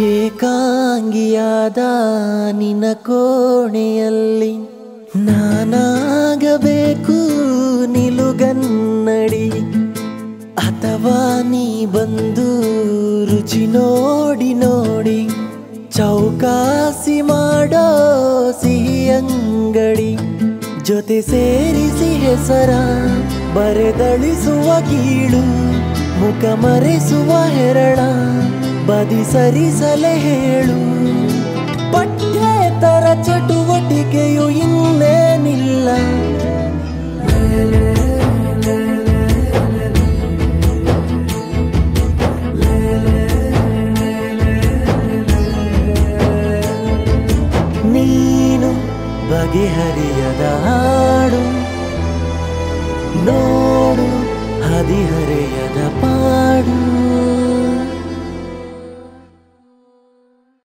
ಏಕಾಂಗಿಯಾದ ನಿನ್ನ ಕೋಣೆಯಲ್ಲಿ ನಾನಾಗಬೇಕು ನಿಲುಗನ್ನಡಿ. ಅಥವಾ ನೀ ಬಂದು ರುಚಿ ನೋಡಿ ನೋಡಿ, ಚೌಕಾಸಿ ಮಾಡೋ ಸಿಹಿ ಅಂಗಡಿ. ಜೊತೆ ಸೇರಿಸಿ ಹೆಸರ ಬರೆದಳಿಸುವ ಕೀಳು, ಮುಖ ಮರೆಸುವ ಹೆರಳ. ಬದಿ ಸರಿಸಲೆ ಹೇಳು. ಪಠ್ಯೇತರ ಚಟುವಟಿಕೆಯು ಇನ್ನೇನಿಲ್ಲ. ನೀನು ಬಗೆಹರಿಯದ ಹಾಡು. ನೋಡು ಹದಿಹರೆಯದ ಪಾ